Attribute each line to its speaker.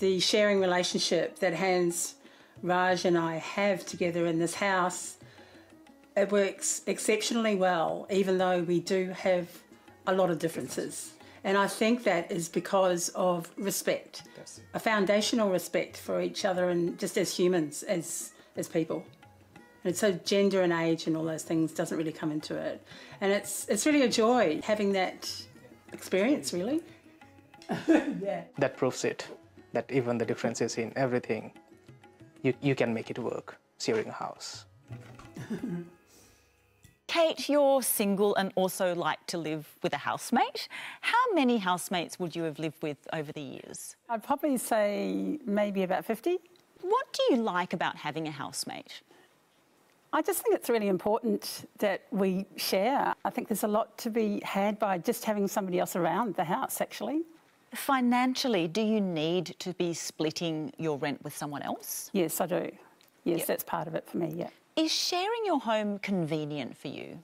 Speaker 1: The sharing relationship that Hans, Raj, and I have together in this house, it works exceptionally well, even though we do have a lot of differences. And I think that is because of respect, a foundational respect for each other and just as humans, as, as people. And so gender and age and all those things doesn't really come into it. And it's, it's really a joy having that experience, really. yeah.
Speaker 2: That proves it, that even the differences in everything, you, you can make it work, sharing a house.
Speaker 3: Cate, you're single and also like to live with a housemate. How many housemates would you have lived with over the years?
Speaker 1: I'd probably say maybe about 50.
Speaker 3: What do you like about having a housemate?
Speaker 1: I just think it's really important that we share. I think there's a lot to be had by just having somebody else around the house, actually.
Speaker 3: Financially, do you need to be splitting your rent with someone else?
Speaker 1: Yes, I do. Yes,
Speaker 3: Yep.
Speaker 1: that's part of it for me, yeah.
Speaker 3: Is sharing your home convenient for you?